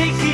Take it.